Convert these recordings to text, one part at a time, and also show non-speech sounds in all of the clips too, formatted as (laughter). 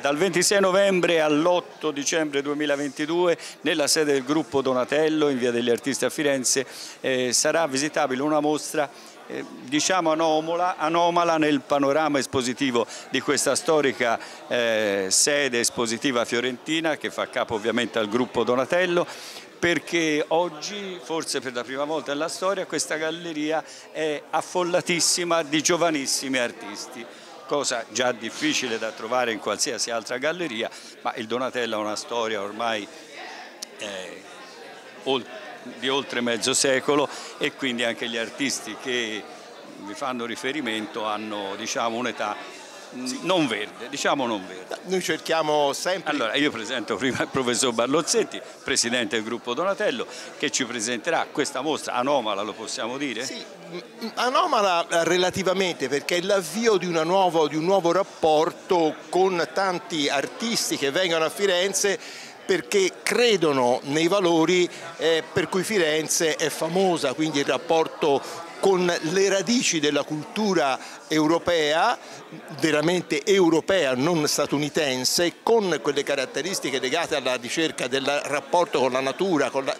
26 novembre all'8 dicembre 2022 nella sede del gruppo Donatello in via degli artisti a Firenze eh, sarà visitabile una mostra eh, diciamo anomala, anomala, nel panorama espositivo di questa storica eh, sede espositiva fiorentina che fa capo ovviamente al gruppo Donatello perché oggi, forse per la prima volta nella storia, questa galleria è affollatissima di giovanissimi artisti cosa già difficile da trovare in qualsiasi altra galleria, ma il Donatello ha una storia ormai eh, di oltre mezzo secolo e quindi anche gli artisti che vi fanno riferimento hanno diciamo, un'età sì. non verde, diciamo non verde. Noi cerchiamo sempre... Allora, io presento prima il professor Barlozzetti, presidente del gruppo Donatello, che ci presenterà questa mostra anomala, lo possiamo dire? Sì, anomala relativamente perché è l'avvio di, di, un nuovo rapporto con tanti artisti che vengono a Firenze perché credono nei valori eh, per cui Firenze è famosa, quindi il rapporto con le radici della cultura europea, veramente europea, non statunitense, con quelle caratteristiche legate alla ricerca del rapporto con la natura, con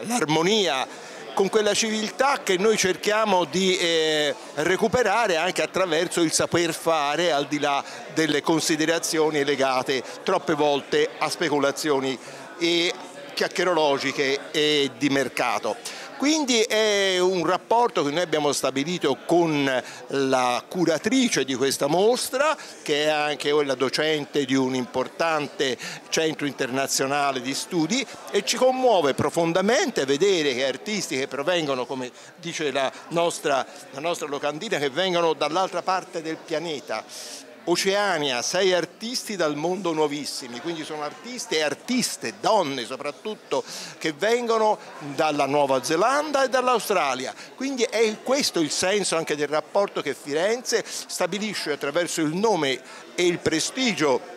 l'armonia, con quella civiltà che noi cerchiamo di eh, recuperare anche attraverso il saper fare al di là delle considerazioni legate troppe volte a speculazioni e chiacchierologiche e di mercato. Quindi è un rapporto che noi abbiamo stabilito con la curatrice di questa mostra, che è anche la docente di un importante centro internazionale di studi e ci commuove profondamente vedere che artisti che provengono, come dice la nostra, la nostra locandina, che vengono dall'altra parte del pianeta Oceania, sei artisti dal mondo nuovissimi, quindi sono artisti e artiste, donne soprattutto, che vengono dalla Nuova Zelanda e dall'Australia. Quindi è questo il senso anche del rapporto che Firenze stabilisce attraverso il nome e il prestigio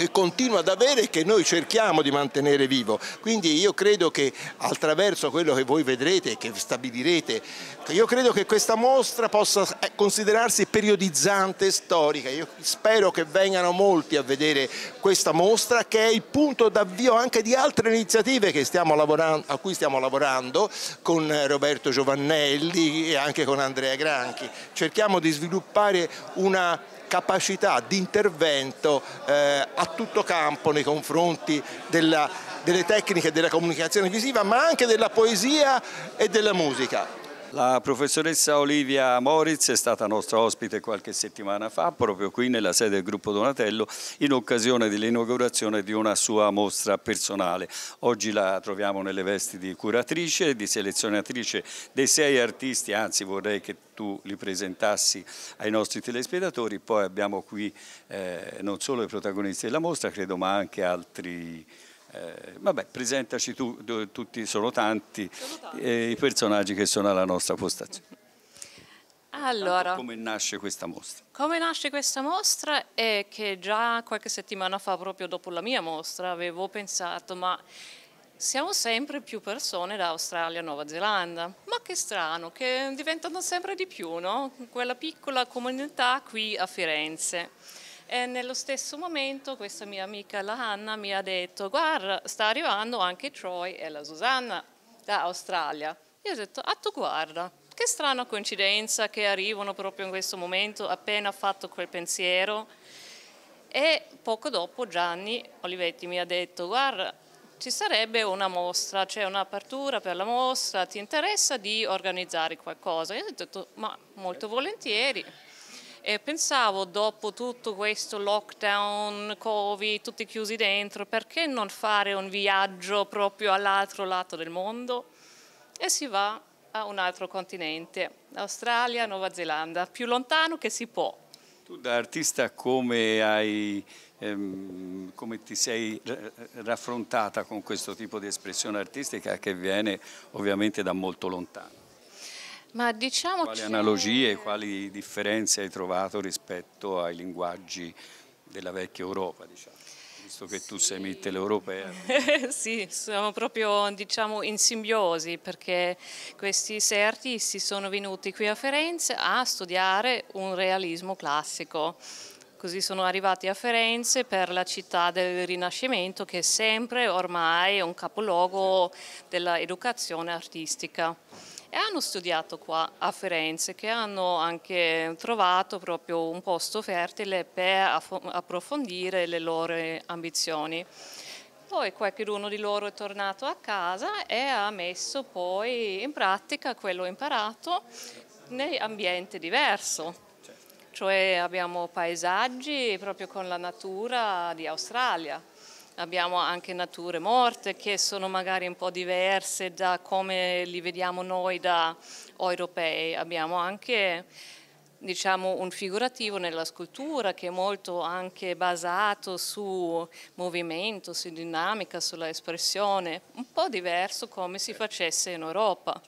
che continua ad avere e che noi cerchiamo di mantenere vivo. Quindi io credo che attraverso quello che voi vedrete e che stabilirete, io credo che questa mostra possa eh, considerarsi periodizzante storica. Io spero che vengano molti a vedere questa mostra che è il punto d'avvio anche di altre iniziative a cui stiamo lavorando con Roberto Giovannelli e anche con Andrea Granchi. Cerchiamo di sviluppare una capacità di intervento eh, a tutto campo nei confronti della, delle tecniche della comunicazione visiva ma anche della poesia e della musica. La professoressa Olivia Moritz è stata nostra ospite qualche settimana fa, proprio qui nella sede del gruppo Donatello, in occasione dell'inaugurazione di una sua mostra personale. Oggi la troviamo nelle vesti di curatrice, di selezionatrice dei sei artisti, anzi vorrei che tu li presentassi ai nostri telespettatori, poi abbiamo qui eh, non solo i protagonisti della mostra, credo, ma anche altri eh, vabbè, presentaci tu, tutti, sono tanti. Eh, i personaggi che sono alla nostra postazione. (laughs) Allora, come nasce questa mostra? Come nasce questa mostra è che già qualche settimana fa, proprio dopo la mia mostra, avevo pensato, ma siamo sempre più persone da Australia e Nuova Zelanda, ma che strano, che diventano sempre di più, no? Quella piccola comunità qui a Firenze. E nello stesso momento questa mia amica la Hanna mi ha detto guarda sta arrivando anche Troy e la Susanna da Australia. Io ho detto ah tu guarda che strana coincidenza che arrivano proprio in questo momento appena fatto quel pensiero e poco dopo Gianni Olivetti mi ha detto guarda ci sarebbe una mostra, c'è un'apertura per la mostra, ti interessa di organizzare qualcosa? Io ho detto ma molto volentieri. E pensavo dopo tutto questo lockdown, covid, tutti chiusi dentro, perché non fare un viaggio proprio all'altro lato del mondo? E si va a un altro continente, Australia, Nuova Zelanda, più lontano che si può. Tu da artista come, hai, ehm, come ti sei raffrontata con questo tipo di espressione artistica che viene ovviamente da molto lontano? Ma diciamo quali analogie, quali differenze hai trovato rispetto ai linguaggi della vecchia Europa, diciamo? visto che tu sei mitteleuropea? (laughs) sì, siamo proprio diciamo, in simbiosi perché questi sei artisti sono venuti qui a Firenze a studiare un realismo classico Così sono arrivati a Firenze per la città del Rinascimento che è sempre ormai un capoluogo dell'educazione artistica e hanno studiato qua a Firenze che hanno anche trovato proprio un posto fertile per approfondire le loro ambizioni. Poi qualcuno di loro è tornato a casa e ha messo poi in pratica quello imparato nell'ambiente diverso. Cioè abbiamo paesaggi proprio con la natura di Australia, abbiamo anche nature morte che sono magari un po' diverse da come li vediamo noi da europei, abbiamo anche diciamo, un figurativo nella scultura che è molto anche basato su movimento, su dinamica, sulla espressione, un po' diverso come si facesse in Europa.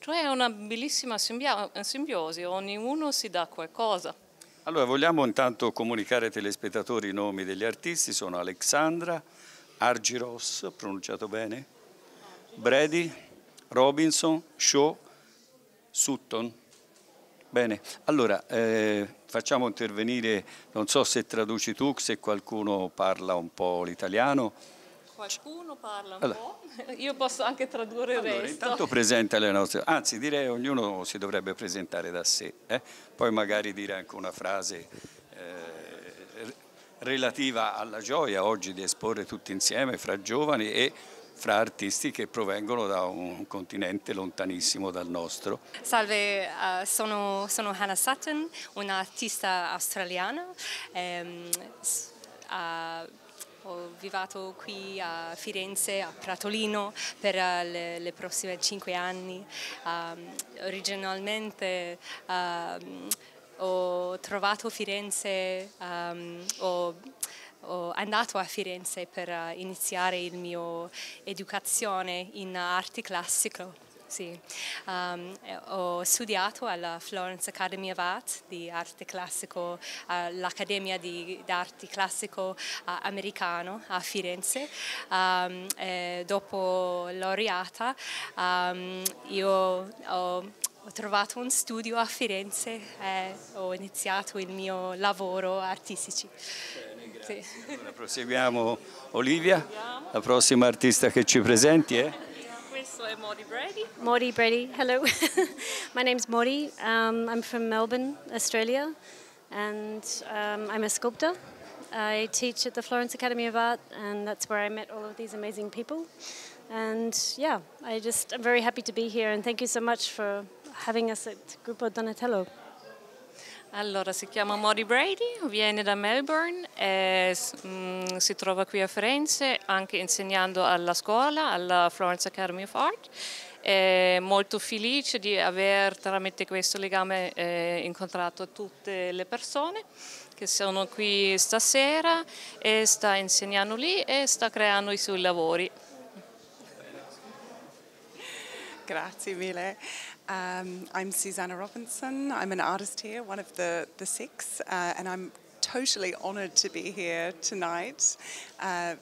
Cioè è una bellissima simbiosi, ognuno si dà qualcosa. Allora vogliamo intanto comunicare ai telespettatori i nomi degli artisti, sono Alexandra, Argiros, pronunciato bene, Brady, Robinson, Shaw, Sutton. Bene, allora eh, facciamo intervenire, non so se traduci tu, se qualcuno parla un po' l'italiano. Qualcuno parla un allora. po', (laughs) io posso anche tradurre allora, il resto. Intanto presenta le nostre, anzi direi ognuno si dovrebbe presentare da sé, eh? poi magari dire anche una frase eh, relativa alla gioia oggi di esporre tutti insieme fra giovani e fra artisti che provengono da un continente lontanissimo dal nostro. Salve, uh, sono, sono, Hannah Sutton, un'artista australiana. Um, uh, ho vivato qui a Firenze, a Pratolino, per uh, le, le, prossime cinque anni. Um, originalmente um, ho trovato Firenze, um, ho ho andato a Firenze per eh, iniziare la mia educazione in arte classico. Sì. Um, ho studiato alla Florence Academy of Art di arte classico, all'Accademia di arte classico uh, americano a Firenze. Um, dopo laureata um, io ho ho trovato un studio a Firenze e ho iniziato il mio lavoro artistico. Sì. Allora, proseguiamo. Olivia, la prossima artista che ci presenti è? È Modi Brady. Modi Brady, hello. (laughs) My name's Modi. Um, I'm from Melbourne, Australia, and um, I'm a sculptor. I teach at the Florence Academy of Art, and that's where I met all of these amazing people. And yeah, I just I'm very happy to be here, and thank you so much for having us at Gruppo Donatello. Allora, si chiama Mori Brady, viene da Melbourne, e, mh, mm, si trova qui a Firenze anche insegnando alla scuola, alla Florence Academy of Art. È molto felice di aver tramite questo legame eh, incontrato tutte le persone che sono qui stasera e sta insegnando lì e sta creando i suoi lavori. Grazie mille. Um, I'm Susanna Robinson. I'm an artist here, one of the, the six, uh, and I'm totally honoured to be here tonight. Uh,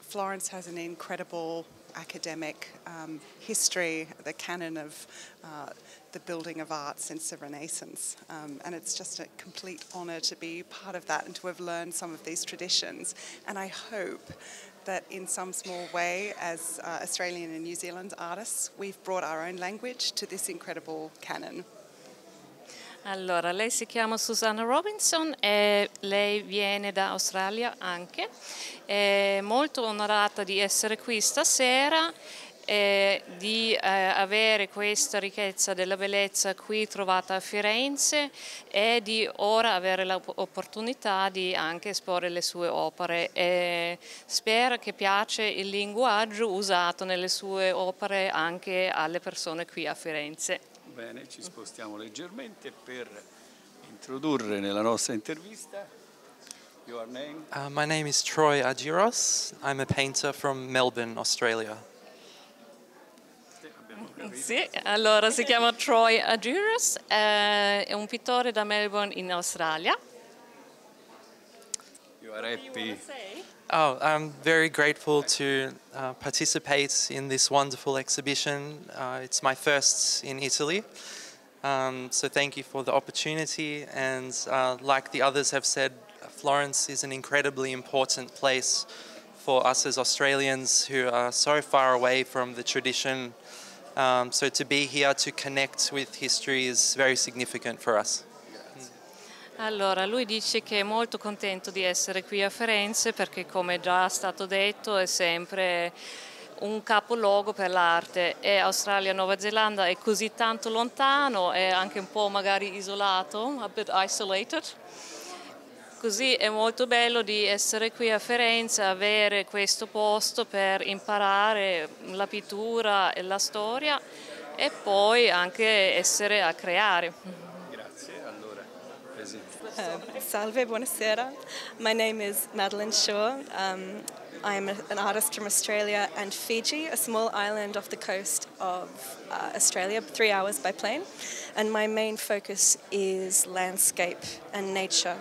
Florence has an incredible academic um, history, the canon of uh, the building of art since the Renaissance. Um, and it's just a complete honour to be part of that and to have learned some of these traditions. And I hope that in some small way, as uh, Australian and New Zealand artists, we've brought our own language to this incredible canon. Allora, lei si chiama Susanna Robinson e lei viene da Australia anche. È molto onorata di essere qui stasera eh, di eh, avere questa ricchezza della bellezza qui trovata a Firenze e di ora avere l'opportunità di anche esporre le sue opere e spero che piace il linguaggio usato nelle sue opere anche alle persone qui a Firenze. Bene, ci spostiamo leggermente per introdurre nella nostra intervista Your name? Uh, my name is Troy Agiros. I'm a painter from Melbourne, Australia. Sì, allora si chiama Troy Agiris, eh, è un pittore da Melbourne in Australia. You are happy. Oh, I'm very grateful to uh, participate in this wonderful exhibition. Uh, it's my first in Italy. Um, so thank you for the opportunity. And uh, like the others have said, Florence is an incredibly important place for us as Australians who are so far away from the tradition. Um, so to be here to connect with history is very significant for us. Allora, lui dice che è molto contento di essere qui a Firenze perché, come già stato detto, è sempre un capoluogo per l'arte e Australia Nuova Zelanda è così tanto lontano, è anche un po' magari isolato, a bit isolated. Così è molto bello di essere qui a Firenze, avere questo posto per imparare la pittura e la storia e poi anche essere a creare. Uh, salve, buonasera. My name is Madeline Shaw. Um, I'm a, an artist from Australia and Fiji, a small island off the coast of uh, Australia, three hours by plane. And my main focus is landscape and nature.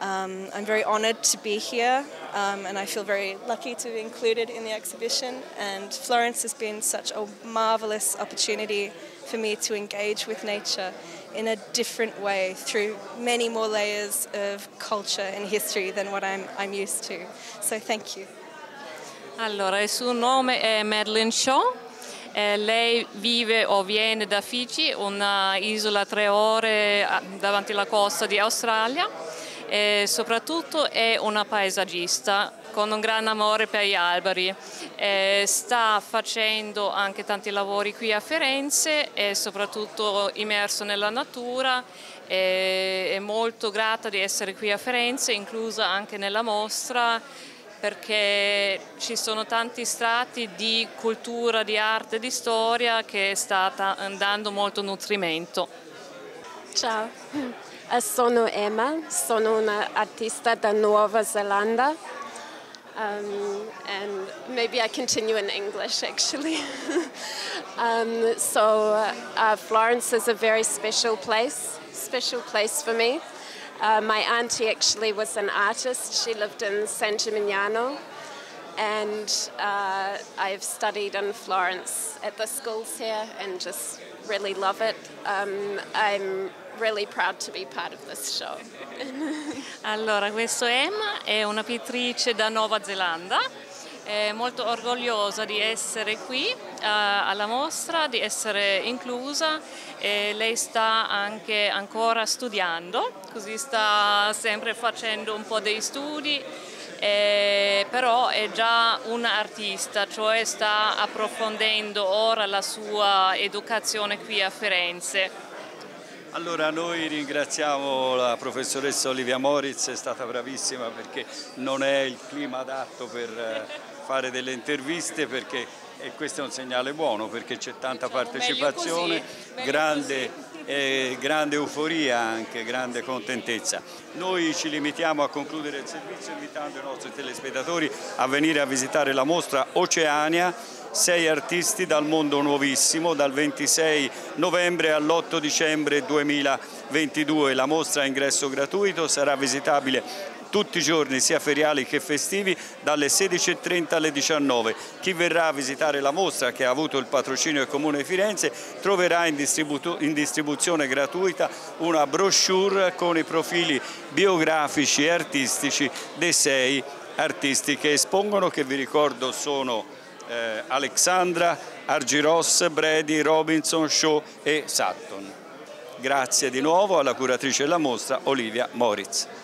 Um, I'm very honoured to be here um, and I feel very lucky to be included in the exhibition. And Florence has been such a marvellous opportunity for me to engage with nature in a different way through many more layers of culture and history than what I'm, I'm used to. So thank you. Allora, il suo nome è Madeline Shaw. Eh, lei vive o viene da Fiji, una isola a tre ore davanti alla costa di Australia. E soprattutto è una paesaggista con un gran amore per gli alberi. Eh, sta facendo anche tanti lavori qui a Firenze e soprattutto immerso nella natura. Eh, è molto grata di essere qui a Firenze, inclusa anche nella mostra perché ci sono tanti strati di cultura, di arte, di storia che sta dando molto nutrimento. Ciao, eh, sono Emma, sono un'artista da Nuova Zelanda. Um, and maybe I continue in English actually. (laughs) um, so uh, Florence is a very special place, special place for me. Uh, my auntie actually was an artist. She lived in San Gimignano, and uh, I've studied in Florence at the schools here and just really love it. Um, I'm really proud to be part of this show. (laughs) allora, questo Emma è una pittrice da Nuova Zelanda. È molto orgogliosa di essere qui uh, alla mostra, di essere inclusa e lei sta anche ancora studiando, così sta sempre facendo un po' dei studi, eh, però è già un'artista, cioè sta approfondendo ora la sua educazione qui a Firenze. Allora noi ringraziamo la professoressa Olivia Moritz, è stata bravissima perché non è il clima adatto per eh, fare delle interviste perché e questo è un segnale buono perché c'è tanta diciamo, partecipazione, grande, eh, grande euforia anche, grande contentezza. Noi ci limitiamo a concludere il servizio invitando i nostri telespettatori a venire a visitare la mostra Oceania sei artisti dal mondo nuovissimo dal 26 novembre all'8 dicembre 2022. La mostra a ingresso gratuito sarà visitabile tutti i giorni sia feriali che festivi dalle 16.30 alle 19. Chi verrà a visitare la mostra che ha avuto il patrocinio del Comune di Firenze troverà in, in distribuzione gratuita una brochure con i profili biografici e artistici dei sei artisti che espongono che vi ricordo sono eh, Alexandra, Argiros, Brady, Robinson, Shaw e Sutton. Grazie di nuovo alla curatrice della mostra Olivia Moritz.